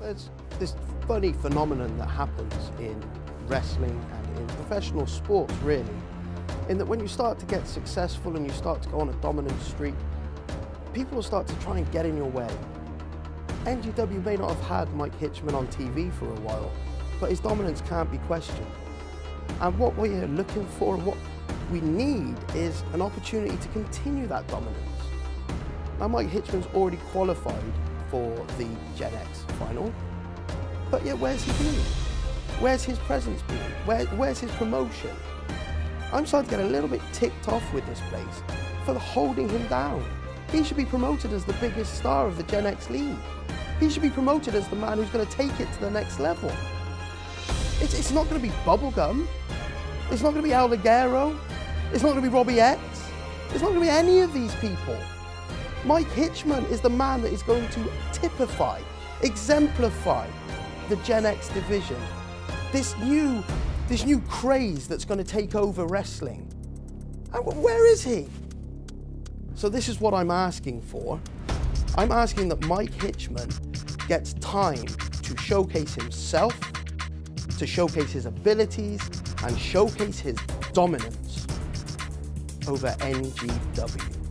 There's this funny phenomenon that happens in wrestling and in professional sports, really, in that when you start to get successful and you start to go on a dominant streak, people will start to try and get in your way. NGW may not have had Mike Hitchman on TV for a while, but his dominance can't be questioned. And what we're looking for and what we need is an opportunity to continue that dominance. Now, Mike Hitchman's already qualified for the Gen X final, but yet where's he been? Where's his presence been? Where, where's his promotion? I'm starting to get a little bit ticked off with this place for holding him down. He should be promoted as the biggest star of the Gen X League. He should be promoted as the man who's going to take it to the next level. It's, it's not going to be Bubblegum. It's not going to be El Ligero. It's not going to be Robbie X. It's not going to be any of these people. Mike Hitchman is the man that is going to typify, exemplify the Gen X division. This new, this new craze that's going to take over wrestling. And where is he? So this is what I'm asking for. I'm asking that Mike Hitchman gets time to showcase himself, to showcase his abilities, and showcase his dominance over NGW.